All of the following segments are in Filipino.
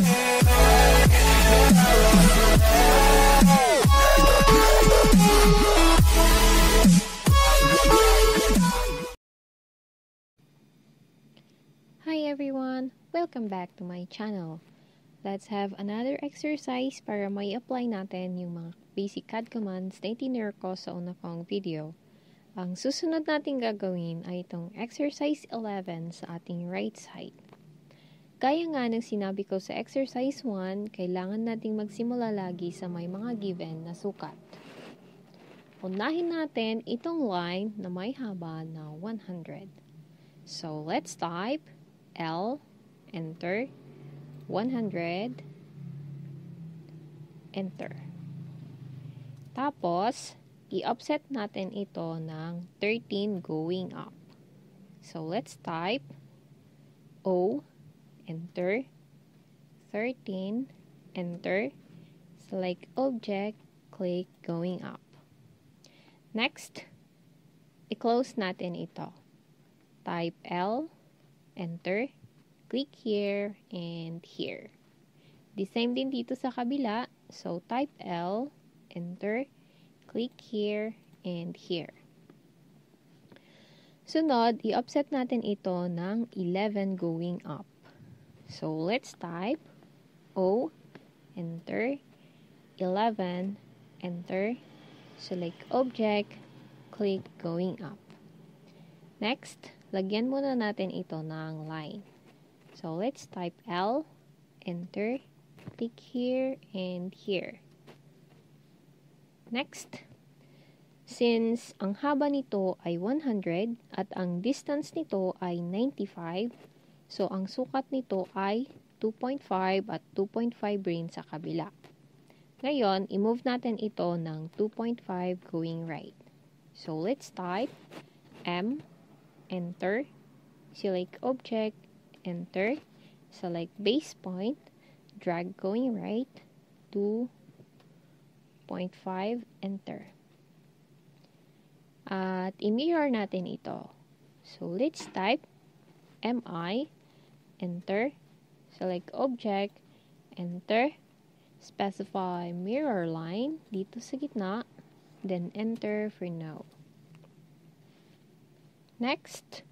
Hi everyone! Welcome back to my channel. Let's have another exercise para may apply natin yung mga basic CAD commands na itinure ko sa una kong video. Ang susunod natin gagawin ay itong exercise 11 sa ating right side. Gaya nga ng sinabi ko sa exercise 1, kailangan nating magsimula lagi sa may mga given na sukat. Unahin natin itong line na may haba na 100. So, let's type L, enter, 100, enter. Tapos, i-offset natin ito ng 13 going up. So, let's type O, enter, 13, enter, select object, click going up. Next, i-close natin ito. Type L, enter, click here, and here. The same din dito sa kabila. So, type L, enter, click here, and here. Sunod, i-offset natin ito ng 11 going up. So, let's type O, enter, 11, enter, select object, click going up. Next, lagyan muna natin ito ng line. So, let's type L, enter, click here, and here. Next, since ang haba nito ay 100 at ang distance nito ay 95, so ang sukat nito ay 2.5 at 2.5 rin sa kabila. Ngayon, i-move natin ito ng 2.5 going right. So, let's type M, enter, select object, enter, select base point, drag going right, 2.5, enter. At i-mirror natin ito. So, let's type MI, enter, select object, enter, specify mirror line dito sa gitna, then enter for now. Next,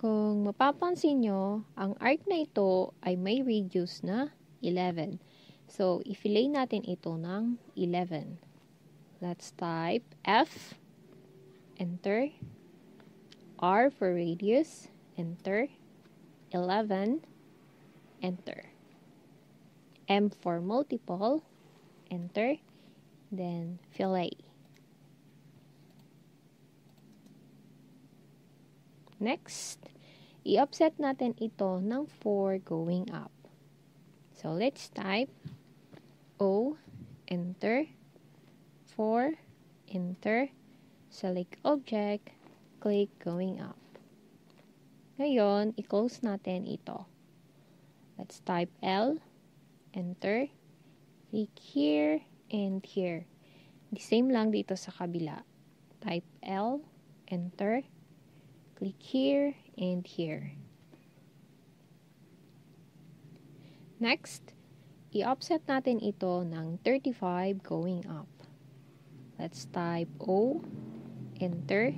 kung mapapansin nyo, ang arc na ito ay may radius na 11. So, i-fillet natin ito ng 11. Let's type F, enter, R for radius, enter, 11, enter. M for multiple, enter, then fillet. Next, i-offset natin ito ng 4 going up. So, let's type O, enter, 4, enter, select object, click going up. Ngayon, i-close natin ito. Let's type L, enter, click here, and here. The same lang dito sa kabila. Type L, enter, click here, and here. Next, i-offset natin ito ng 35 going up. Let's type O, enter,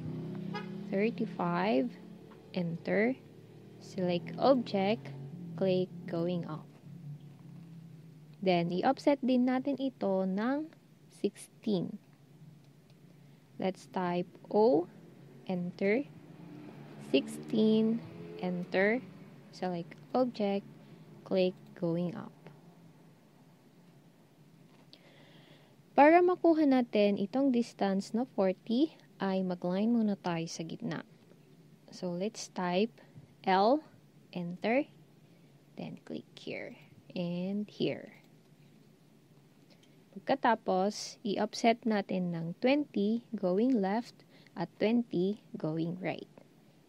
35, enter, select object, click going up. Then, i-offset din natin ito ng 16. Let's type O, enter, 16, enter, select object, click going up. Para makuha natin itong distance na 40, ay mag-line muna tayo sa gitna. So, let's type L, enter, then click here, and here. Pagkatapos, i-offset natin ng 20 going left at 20 going right.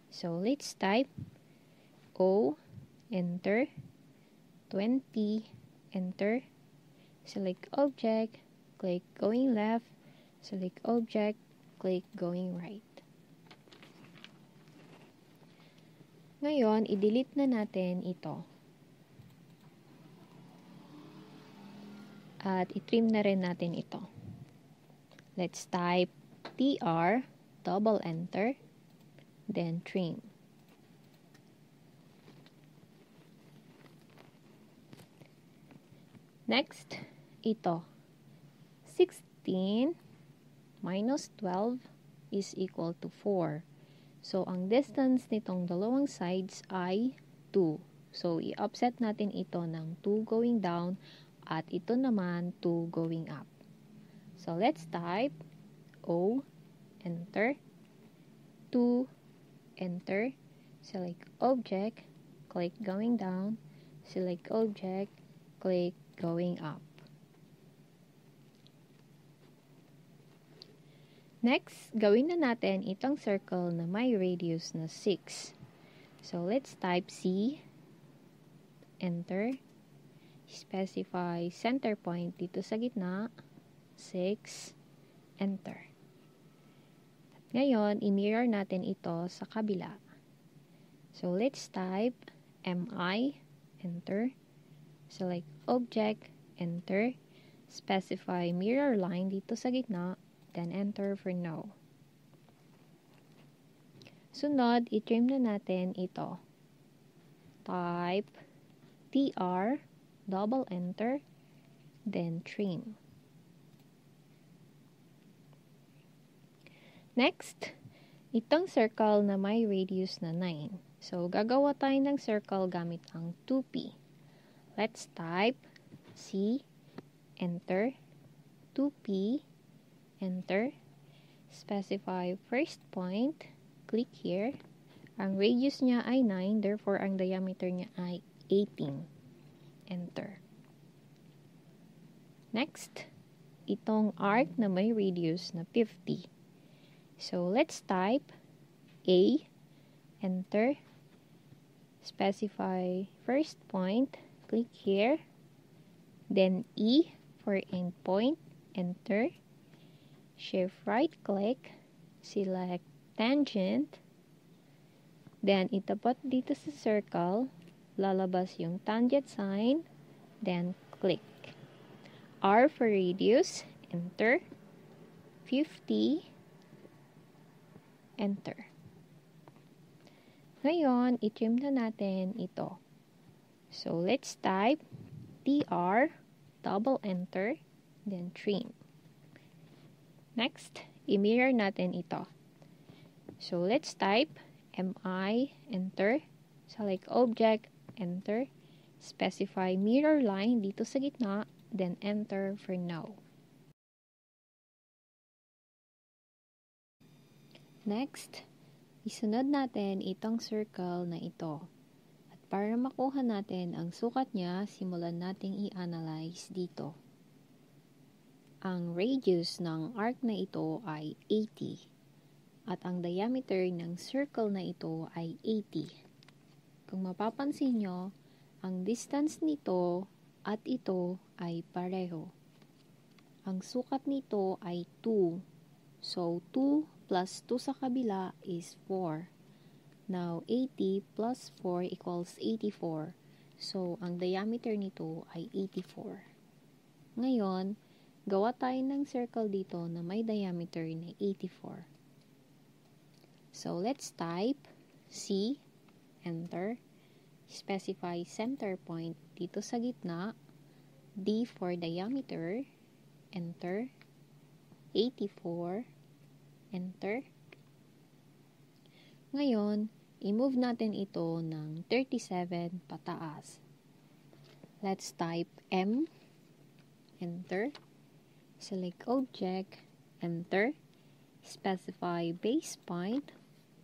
So, let's type O, enter, 20, enter, select object, click going left, select object, click going right. Ngayon, i-delete na natin ito. At itrim na rin natin ito. Let's type tr, double enter, then trim. Next, ito. 16 minus 12 is equal to 4. So, ang distance nitong dalawang sides ay 2. So, i-offset natin ito ng 2 going down at ito naman 2 going up. So, let's type O, enter, 2, enter, select object, click going down, select object, click going up. Next, gawin na natin itong circle na may radius na 6. So, let's type C, enter, specify center point dito sa gitna, 6, enter. Ngayon, i-mirror natin ito sa kabila. So, let's type MI, enter, select object, enter, specify mirror line dito sa gitna, then enter for no. Sunod, i-trim na natin ito. Type tr, double enter, then trim. Next, itong circle na may radius na 9. So, gagawa tayo ng circle gamit ang 2p. Let's type C, enter, 2p, enter, specify first point, click here. Ang radius niya ay 9, therefore ang diameter niya ay 18. Enter. Next, itong arc na may radius na 50. So, let's type A, enter, specify first point, click here, then E for endpoint, enter, shift right click, select tangent, then itapat dito sa circle, lalabas yung tangent sign, then click. R for radius, enter, 50, enter. Ngayon, itrim na natin ito. So, let's type tr, double enter, then trim. Next, i-mirror natin ito. So, let's type mi, enter, select object, enter, specify mirror line dito sa gitna, then enter for no. Next, isunod natin itong circle na ito. At para makuha natin ang sukat niya, simulan nating i-analyze dito. Ang radius ng arc na ito ay 80 at ang diameter ng circle na ito ay 80. Kung mapapansin nyo, ang distance nito at ito ay pareho. Ang sukat nito ay 2. So, 2 plus 2 sa kabila is 4. Now, 80 plus 4 equals 84. So, ang diameter nito ay 84. Ngayon, Gawa tayo ng circle dito na may diameter na 84. So, let's type C, enter, specify center point dito sa gitna, D for diameter, enter, 84, enter. Ngayon, i-move natin ito ng 37 pataas. Let's type M, enter, Select object, enter, specify base point,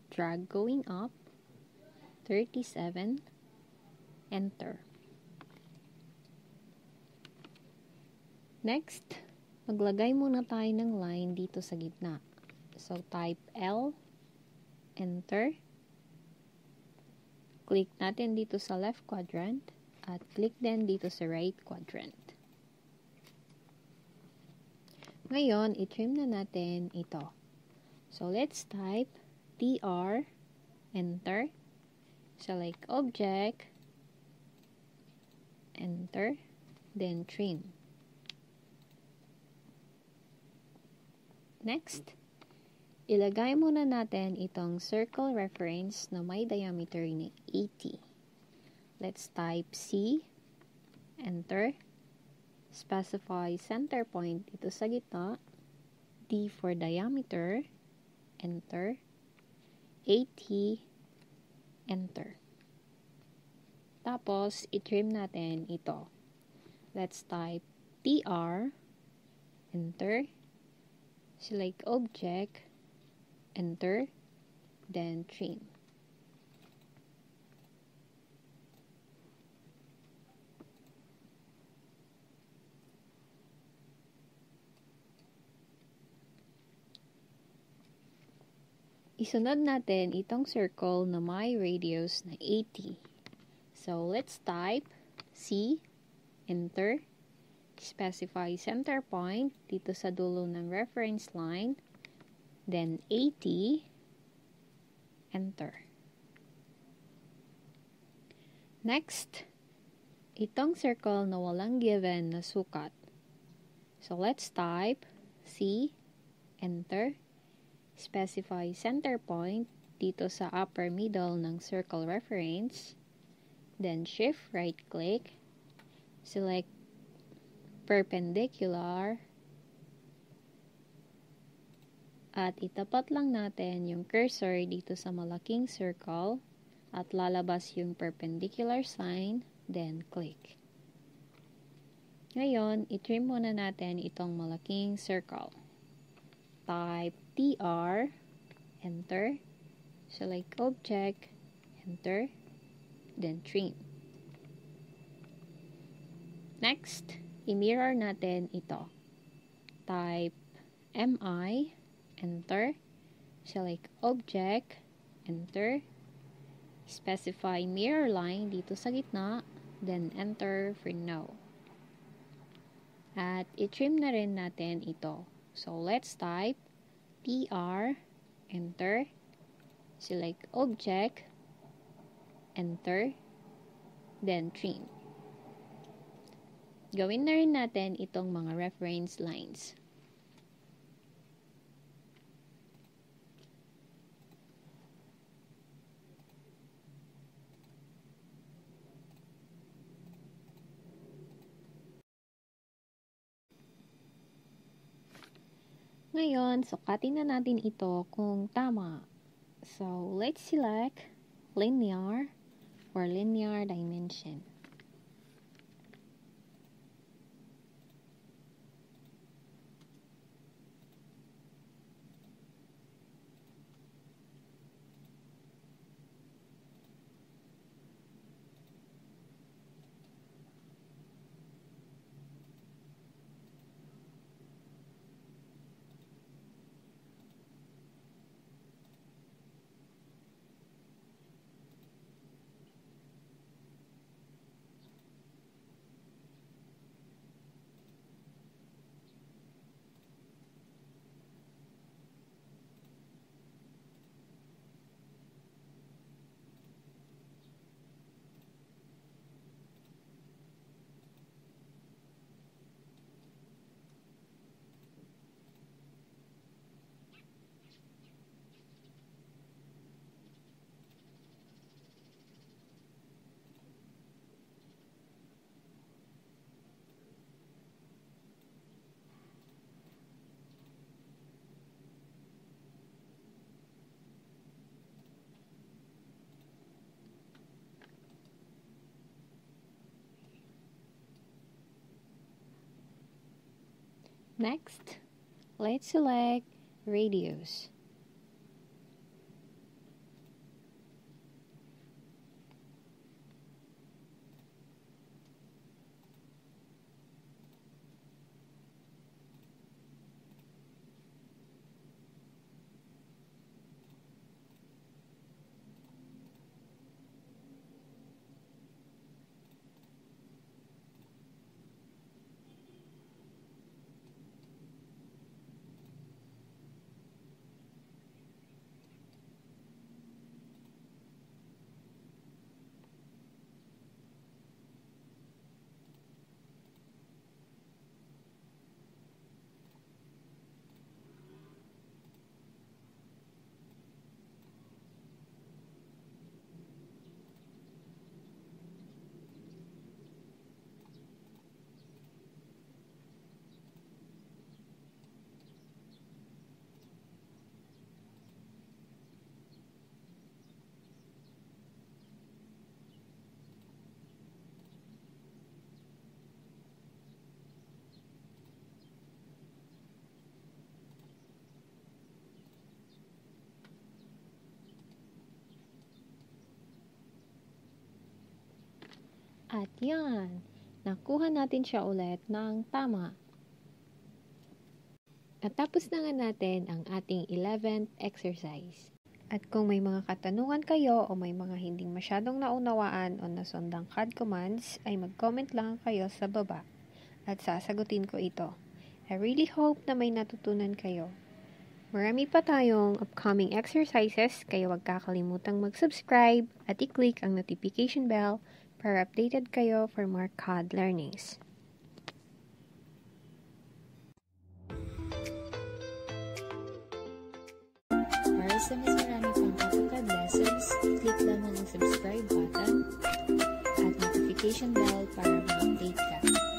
drag going up, 37, enter. Next, maglagay muna tayo ng line dito sa gitna. So, type L, enter, click natin dito sa left quadrant, at click din dito sa right quadrant. Ngayon, i-trim na natin ito. So, let's type tr, enter, select object, enter, then trim. Next, ilagay muna natin itong circle reference na may diameter ni 80. Let's type C, enter, enter, specify center point ito sa gitna, D for diameter, enter, 80, enter. Tapos, i-trim natin ito. Let's type TR, enter, select object, enter, then trim. Isunod natin itong circle na may radius na 80. So, let's type C, enter, specify center point dito sa dulo ng reference line, then 80, enter. Next, itong circle na walang given na sukat. So, let's type C, enter, specify center point dito sa upper middle ng circle reference, then shift right click, select perpendicular, at itapat lang natin yung cursor dito sa malaking circle at lalabas yung perpendicular sign, then click. Ngayon, itrim muna natin itong malaking circle type TR, enter, select object, enter, then trim. Next, i-mirror natin ito. Type MI, enter, select object, enter, specify mirror line dito sa gitna, then enter for no. At i-trim na rin natin ito. So, let's type PR, enter, select object, enter, then trim. Gawin na rin natin itong mga reference lines. Ngayon, sukatin na natin ito kung tama. So, let's select linear for linear dimension. Next, let's select radius. At yan, nakuha natin siya ulit ng tama. At tapos na nga natin ang ating 11th exercise. At kung may mga katanungan kayo o may mga hindi masyadong naunawaan o nasundang CAD commands, ay mag-comment lang kayo sa baba at sasagutin ko ito. I really hope na may natutunan kayo. Marami pa tayong upcoming exercises, kaya huwag kakalimutang mag-subscribe at i-click ang notification bell para updated kayo for more CAD learnings. Para sa mas marami pang AutoCAD lessons, click lang ang subscribe button at notification bell para ma-update ka.